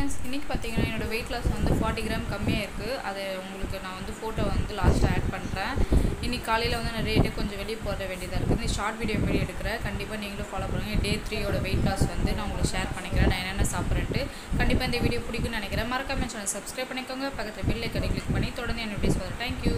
Friends இன்றைக்கி பார்த்தீங்கன்னா என்னோடய வெயிட் லாஸ் வந்து ஃபார்ட்டி கிராம் கம்மியாக இருக்குது அதை உங்களுக்கு நான் வந்து ஃபோட்டோ வந்து லாஸ்ட்டாக ஆட் பண்ணுறேன் இன்றைக்கி காலையில் வந்து நான் ரேட்டு கொஞ்சம் வெளியே போட வேண்டியதாக இருக்குது இந்த ஷார்ட் வீடியோ மாரி எடுக்கிறேன். கண்டிப்பாக நீங்களும் ஃபாலோ பண்ணுங்கள் டே த்ரீயோட வெயிட் லாஸ் வந்து நான் உங்களுக்கு ஷேர் பண்ணிக்கிறேன். நான் என்னென்ன சாப்பிட்றேன்ட்டு கண்டிப்பாக இந்த வீடியோ பிடிக்கும்னு நினைக்கிறேன். மறக்காமல் சேனல் சப்ஸ்கிரைப் பண்ணிக்கோங்க. பக்கத்தில் பெல் ஐக்கனை கிளிக் பண்ணி தொடர்ந்து என்னோட வீடியோஸ் வரும். தேங்க்யூ